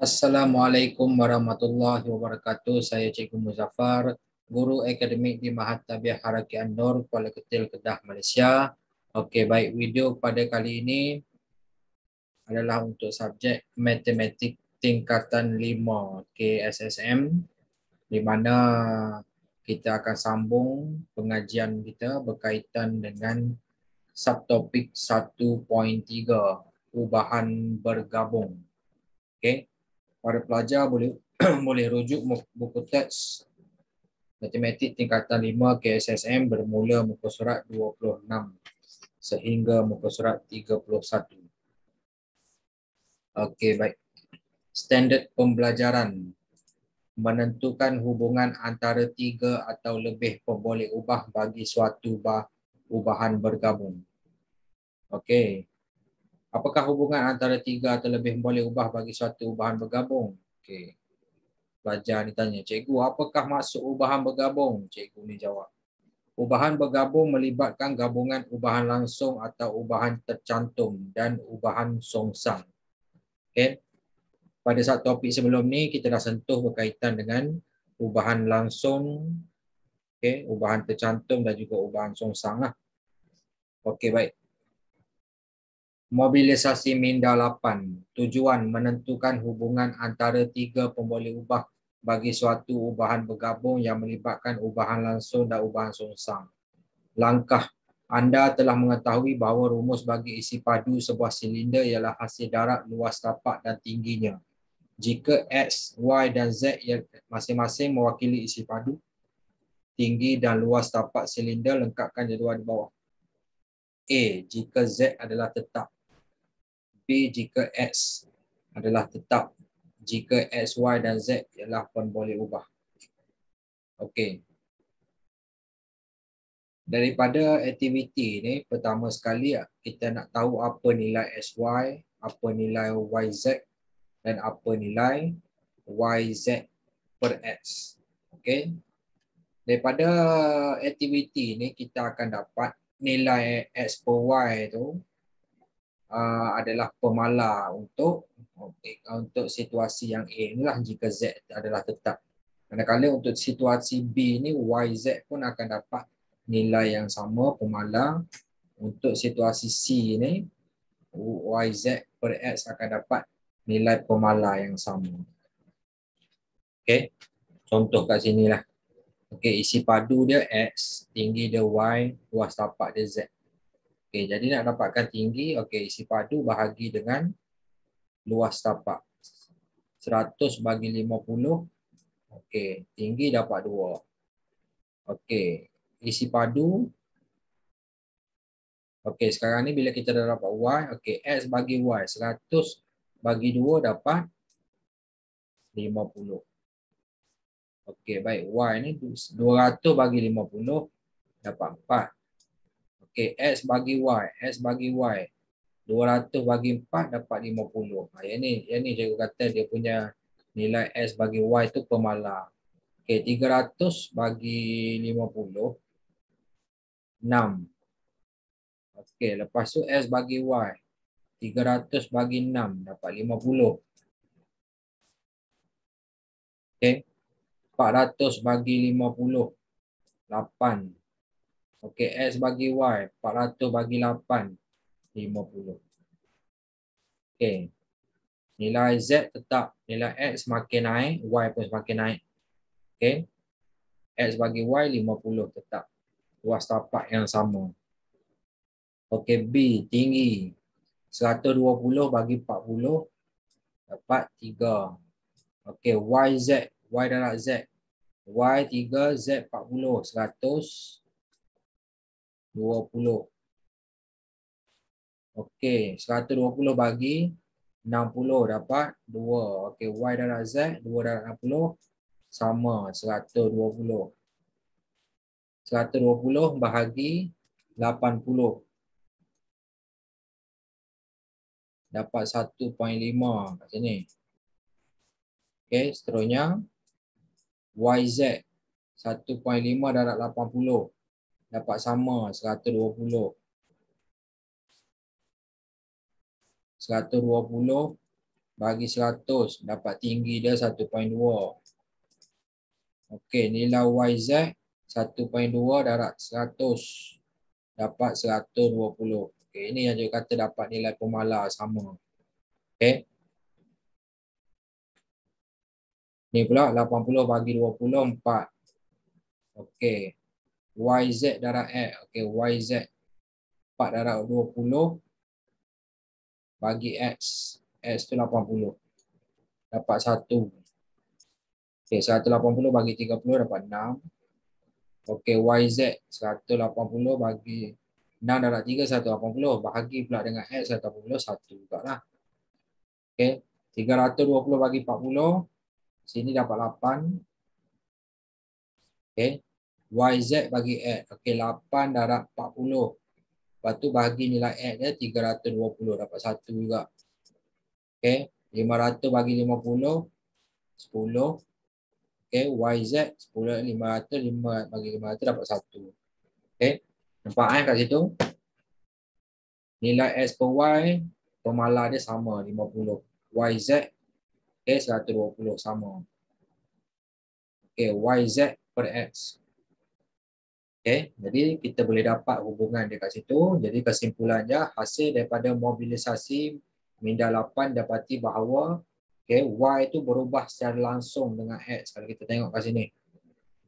Assalamualaikum warahmatullahi wabarakatuh. Saya Cikgu Muzaffar, Guru Akademik di Mahat Tabiah Haraki An-Nur, Kuala Ketil, Kedah, Malaysia. Okey, baik. Video pada kali ini adalah untuk subjek Matematik Tingkatan 5 KSSM di mana kita akan sambung pengajian kita berkaitan dengan subtopik 1.3 ubahan bergabung. Okey para pelajar boleh boleh rujuk buku teks matematik tingkatan 5 KSSM bermula muka surat 26 sehingga muka surat 31. Okey, baik. Standard pembelajaran menentukan hubungan antara tiga atau lebih pemboleh ubah bagi suatu ubah, ubahan bergabung. Okey, Apakah hubungan antara tiga atau lebih boleh ubah bagi suatu ubahan bergabung? Okey. Pelajar ni tanya, cikgu, apakah maksud ubahan bergabung? Cikgu ni jawab. Ubahan bergabung melibatkan gabungan ubahan langsung atau ubahan tercantum dan ubahan songsang. Okey. Pada satu topik sebelum ni, kita dah sentuh berkaitan dengan ubahan langsung, okey, ubahan tercantum dan juga ubahan songsang. Lah. Okey, baik. Mobilisasi minda 8. Tujuan menentukan hubungan antara tiga pemboleh ubah bagi suatu ubahan bergabung yang melibatkan ubahan langsung dan ubahan songsang. Langkah anda telah mengetahui bahawa rumus bagi isi padu sebuah silinder ialah hasil darat luas tapak dan tingginya. Jika X, Y dan Z yang masing-masing mewakili isi padu, tinggi dan luas tapak silinder lengkapkan jadual di bawah. A. Jika Z adalah tetap jika X adalah tetap, jika X, Y dan Z ialah pun boleh ubah. Okey. Daripada aktiviti ni, pertama sekali kita nak tahu apa nilai SY, apa nilai YZ dan apa nilai YZ per X. Okey. Daripada aktiviti ni, kita akan dapat nilai X per Y tu uh, adalah pemala untuk untuk situasi yang A inilah jika Z adalah tetap. Manakala untuk situasi B ni YZ pun akan dapat nilai yang sama pemala. Untuk situasi C ni YZ per X akan dapat nilai pemala yang sama. Okey. Contoh kat sini lah. Okey, isi padu dia X, tinggi dia Y, luas tapak dia Z. Okey, jadi nak dapatkan tinggi, okey, isi padu bahagi dengan luas tapak. 100 bagi 50, okey, tinggi dapat 2. Okey, isi padu. Okey, sekarang ni bila kita dah dapat Y, okey, X bagi Y, 100 bagi 2 dapat 50. Okey, baik. Y ni 200 bagi 50 dapat 4. Okey, X bagi Y. X bagi Y. 200 bagi 4 dapat 50. Ha, yang ni, yang ni cikgu kata dia punya nilai S bagi Y tu pemala. Okey, 300 bagi 50. 6. Okey, lepas tu S bagi Y. 300 bagi 6 dapat 50. Okey. 400 bagi 50. 8. Okey, S bagi Y, 400 bagi 8, 50. Okey. Nilai Z tetap, nilai X semakin naik, Y pun semakin naik. Okey. X bagi Y, 50 tetap. Luas tapak yang sama. Okey, B tinggi. 120 bagi 40, dapat 3. Okey, YZ, Y darab Z. Y 3, Z 40, 100. 20. Okey, 120 bagi 60 dapat 2. Okey, Y darab Z, 2 darab 60 sama 120. 120 bahagi 80. Dapat 1.5 kat sini. Okey, seterusnya YZ 1.5 darab 80 dapat sama 120. 120 bagi 100 dapat tinggi dia 1.2. Okey, nilai YZ 1.2 darab 100 dapat 120. Okey, ini yang dia kata dapat nilai pemala sama. Okey. Ni pula 80 bagi 20 4. Okey. YZ darab X. Okey, YZ 4 darab 20 bagi X. X tu 80. Dapat 1. Okey, 180 bagi 30 dapat 6. Okey, YZ 180 bagi 6 darab 3, 180. Bahagi pula dengan X, 180, 1 juga lah. Okey, 320 bagi 40. Sini dapat 8. Okey, YZ bagi X. Okey, 8 darab 40. Lepas tu bahagi nilai X dia 320. Dapat 1 juga. Okay. 500 bagi 50. 10. Okay. YZ 10. 500. 5 bagi 500 dapat 1. Okay. Nampak kan kat situ? Nilai S per Y. Pemala dia sama. 50. YZ. Okay. 120 sama. Okay. YZ per X. Okay, jadi kita boleh dapat hubungan dekat situ. Jadi kesimpulannya hasil daripada mobilisasi minda 8 dapati bahawa okay, Y itu berubah secara langsung dengan X. Kalau kita tengok kat sini.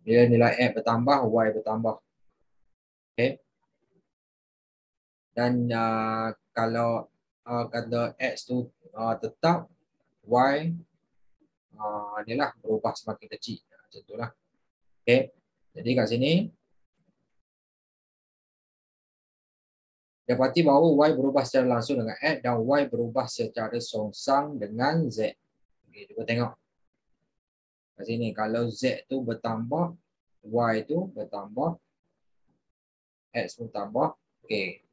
Bila nilai X bertambah, Y bertambah. Okay. Dan uh, kalau uh, kata X tu uh, tetap, Y uh, inilah berubah semakin kecil. Macam itulah. Okay. Jadi kat sini, Dapati bahawa Y berubah secara langsung dengan X dan Y berubah secara songsang dengan Z. Okay, cuba tengok. Kat sini, kalau Z tu bertambah, Y tu bertambah, X pun tambah. Okay.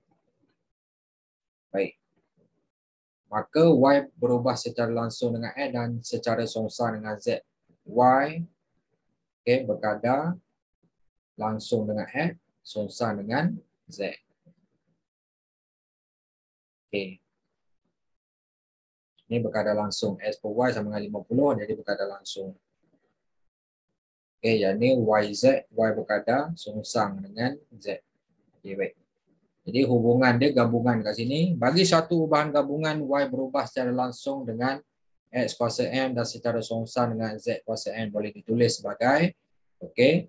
Baik. Maka Y berubah secara langsung dengan X dan secara songsang dengan Z. Y okay, berkadar langsung dengan X, songsang dengan Z. Okay. Ini berkadar langsung. S per Y sama dengan 50. Jadi berkadar langsung. Okay, yang ni YZ. Y berkadar songsang dengan Z. Okay, baik. Jadi hubungan dia gabungan kat sini. Bagi satu ubahan gabungan, Y berubah secara langsung dengan X kuasa M dan secara songsang dengan Z kuasa M. Boleh ditulis sebagai okay,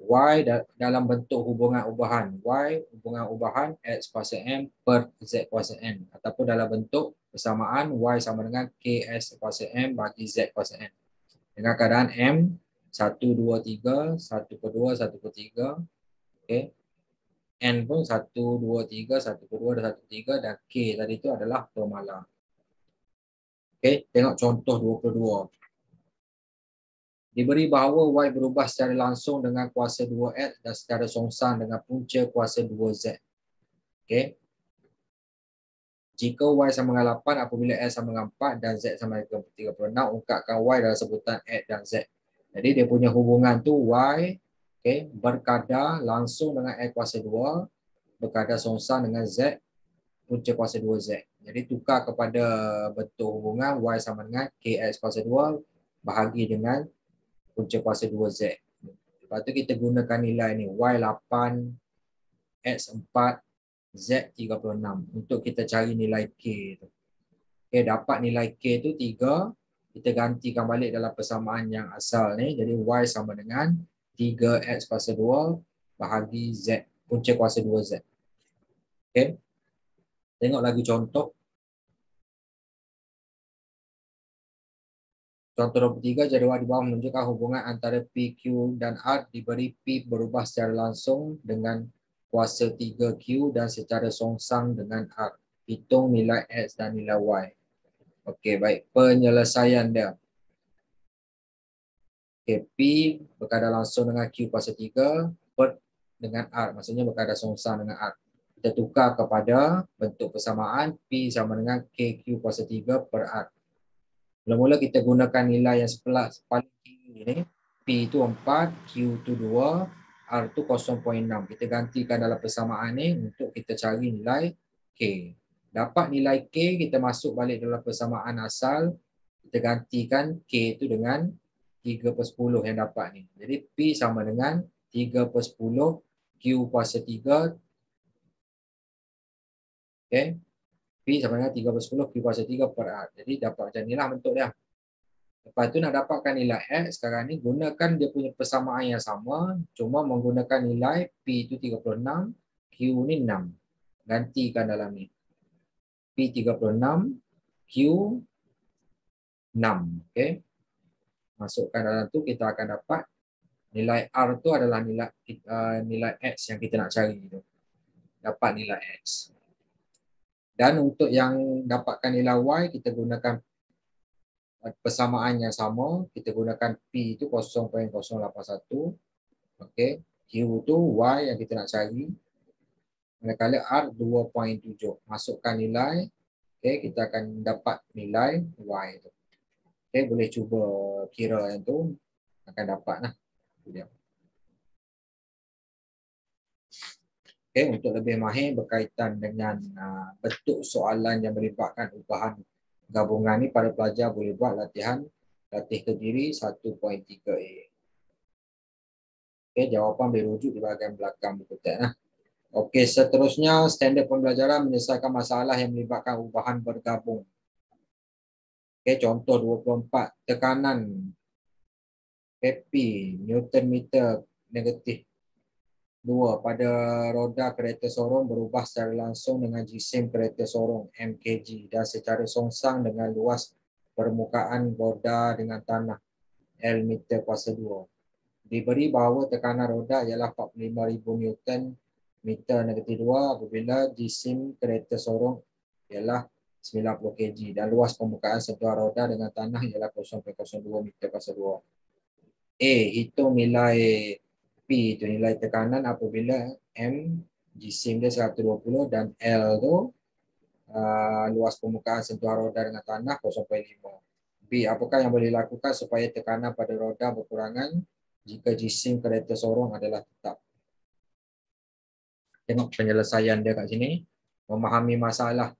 Y dalam bentuk hubungan ubahan. Y hubungan ubahan X kuasa M per Z kuasa M ataupun dalam bentuk persamaan Y sama dengan KS kuasa M bagi Z kuasa M dengan keadaan M 1, 2, 3 1 per 2, 1 per 3 okay. N pun 1, 2, 3 1 per 2 dan 1 per 3 dan K tadi itu adalah permala okay. tengok contoh 22 Diberi bahawa Y berubah secara langsung dengan kuasa 2X dan secara songsang dengan punca kuasa 2Z. Okay. Jika Y sama dengan 8 apabila X sama dengan 4 dan Z sama dengan 36, ungkapkan Y dalam sebutan X dan Z. Jadi dia punya hubungan tu Y okay, berkadar langsung dengan X kuasa 2, berkadar songsang dengan Z, punca kuasa 2Z. Jadi tukar kepada bentuk hubungan Y sama dengan KX kuasa 2 bahagi dengan punca kuasa 2Z. Lepas tu kita gunakan nilai ni Y8, X4, Z36 untuk kita cari nilai K tu. Okay, dapat nilai K tu 3. Kita gantikan balik dalam persamaan yang asal ni. Jadi Y sama dengan 3X kuasa 2 bahagi Z, punca kuasa 2Z. Okay. Tengok lagi contoh. Contoh 23, jadual di bawah menunjukkan hubungan antara PQ dan R diberi P berubah secara langsung dengan kuasa 3Q dan secara songsang dengan R. Hitung nilai X dan nilai Y. Okey, baik. Penyelesaian dia. Okey, P berkadar langsung dengan Q kuasa 3 per dengan R. Maksudnya berkadar songsang dengan R. Kita tukar kepada bentuk persamaan P sama dengan KQ kuasa 3 per R. Mula-mula kita gunakan nilai yang sebelah paling tinggi ni. P itu 4, Q itu 2, R itu 0.6. Kita gantikan dalam persamaan ni untuk kita cari nilai K. Dapat nilai K, kita masuk balik dalam persamaan asal kita gantikan K itu dengan 3 per 10 yang dapat ni. Jadi P sama dengan 3 per 10 Q kuasa 3. Okay. P sama dengan 3 per 10 Q kuasa 3 per R. Jadi dapat macam ni lah bentuk dia. Lepas tu nak dapatkan nilai X sekarang ni gunakan dia punya persamaan yang sama. Cuma menggunakan nilai P itu 36, Q ni 6. Gantikan dalam ni. P 36, Q 6. Okay. Masukkan dalam tu kita akan dapat nilai R tu adalah nilai uh, nilai X yang kita nak cari tu. Dapat nilai X. Dan untuk yang dapatkan nilai Y kita gunakan persamaan yang sama. Kita gunakan P itu 0.081. Okay. Q tu Y yang kita nak cari. Manakala R 2.7. Masukkan nilai. Okay, kita akan dapat nilai Y tu. Okay, boleh cuba kira yang tu akan dapat lah. Okay, untuk lebih mahir berkaitan dengan uh, bentuk soalan yang melibatkan ubahan gabungan ni pada pelajar boleh buat latihan latih ke diri 1.3a. Okay, jawapan boleh rujuk di bahagian belakang buku teks. Okey, seterusnya standard pembelajaran menyelesaikan masalah yang melibatkan ubahan bergabung. Okay, contoh 24, tekanan PP Newton meter negatif 2 pada roda kereta sorong berubah secara langsung dengan jisim kereta sorong MKG dan secara songsang dengan luas permukaan roda dengan tanah L meter kuasa 2. Diberi bahawa tekanan roda ialah 45,000 Newton meter negatif 2 apabila jisim kereta sorong ialah 90 kg dan luas permukaan sentuhan roda dengan tanah ialah 0.02 meter kuasa 2. A, hitung nilai P itu nilai tekanan apabila M jisim dia 120 dan L tu uh, luas permukaan sentuhan roda dengan tanah 0.5. B, apakah yang boleh dilakukan supaya tekanan pada roda berkurangan jika jisim kereta sorong adalah tetap. Tengok penyelesaian dia kat sini. Memahami masalah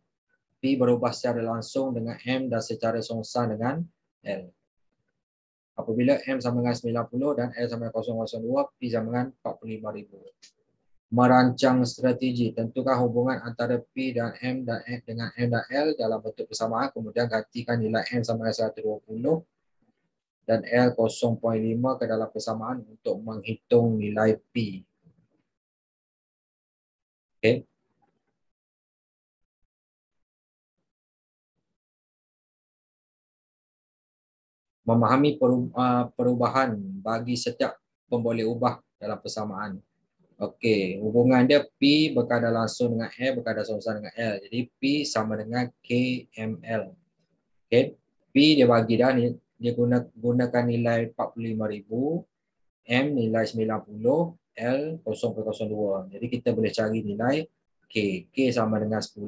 P berubah secara langsung dengan M dan secara songsang dengan L. Apabila M sama dengan 90 dan L sama dengan 002, P sama dengan 45,000. Merancang strategi. Tentukan hubungan antara P dan M dan M dengan M dan L dalam bentuk persamaan. Kemudian gantikan nilai M sama dengan 120 dan L 0.5 ke dalam persamaan untuk menghitung nilai P. Okay. Memahami uh, perubahan bagi setiap pemboleh ubah dalam persamaan. Okey, hubungan dia P berkadar langsung dengan L berkadar songsang dengan L. Jadi P sama dengan KML. Okey, P dia bagi dah ni dia guna, gunakan nilai 45,000, M nilai 90, L 0.02. Jadi kita boleh cari nilai K. K sama dengan 10.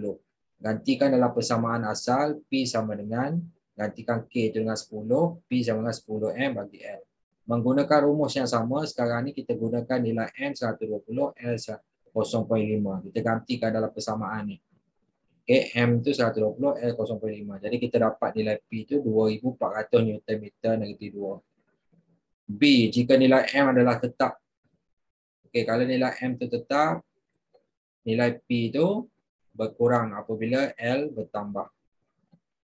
Gantikan dalam persamaan asal P sama dengan gantikan K itu dengan 10, P sama dengan 10M bagi L. Menggunakan rumus yang sama, sekarang ni kita gunakan nilai M 120, L 0.5. Kita gantikan dalam persamaan ni. Okay, M itu 120, L 0.5. Jadi kita dapat nilai P itu 2400 Nm negatif 2. B, jika nilai M adalah tetap. Okay, kalau nilai M itu tetap, nilai P itu berkurang apabila L bertambah.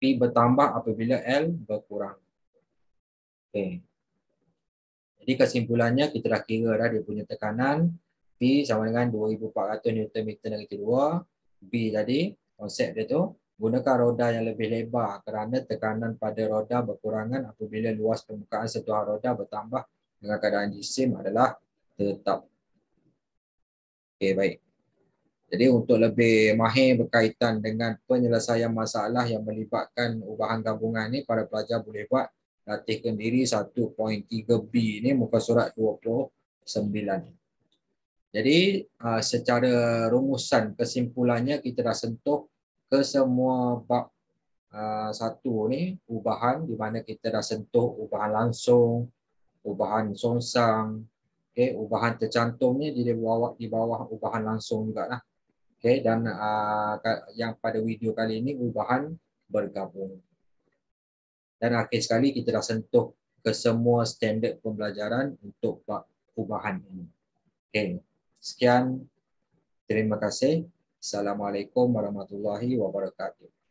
P bertambah apabila L berkurang. Okay. Jadi kesimpulannya kita dah kira dah dia punya tekanan P sama dengan 2400 Nm negatif 2. B tadi konsep dia tu gunakan roda yang lebih lebar kerana tekanan pada roda berkurangan apabila luas permukaan sentuhan roda bertambah dengan keadaan jisim adalah tetap. Okay, baik. Jadi untuk lebih mahir berkaitan dengan penyelesaian masalah yang melibatkan ubahan gabungan ni para pelajar boleh buat latihkan diri 1.3b ni muka surat 29. Jadi secara rumusan kesimpulannya kita dah sentuh ke semua bab satu ni ubahan di mana kita dah sentuh ubahan langsung, ubahan songsang, okay, ubahan tercantum ni di bawah di bawah ubahan langsung juga lah. Okay, dan uh, yang pada video kali ini ubahan bergabung. Dan akhir sekali kita dah sentuh ke semua standard pembelajaran untuk bab perubahan ini. Okay. Sekian. Terima kasih. Assalamualaikum warahmatullahi wabarakatuh.